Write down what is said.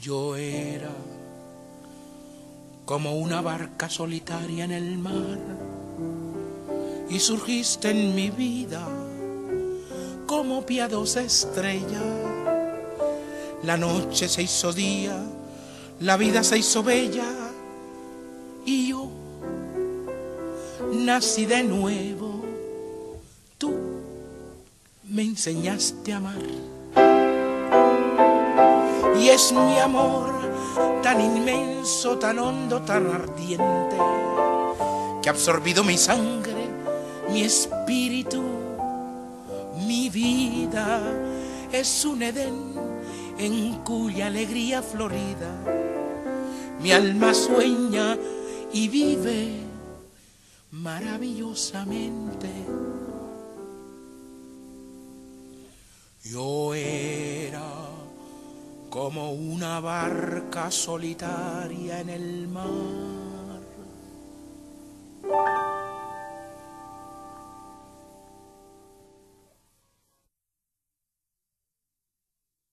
Yo era como una barca solitaria en el mar y surgiste en mi vida como piadosa estrella. La noche se hizo día, la vida se hizo bella y yo nací de nuevo. Tú me enseñaste a amar. Es mi amor tan inmenso, tan hondo, tan ardiente, que ha absorbido mi sangre, mi espíritu, mi vida. Es un Edén en cuya alegría florida mi alma sueña y vive maravillosamente. Yo era como una barca solitaria en el mar